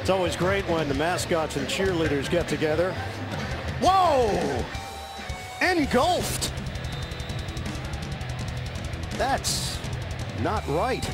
It's always great when the mascots and cheerleaders get together. Whoa! Engulfed. That's not right.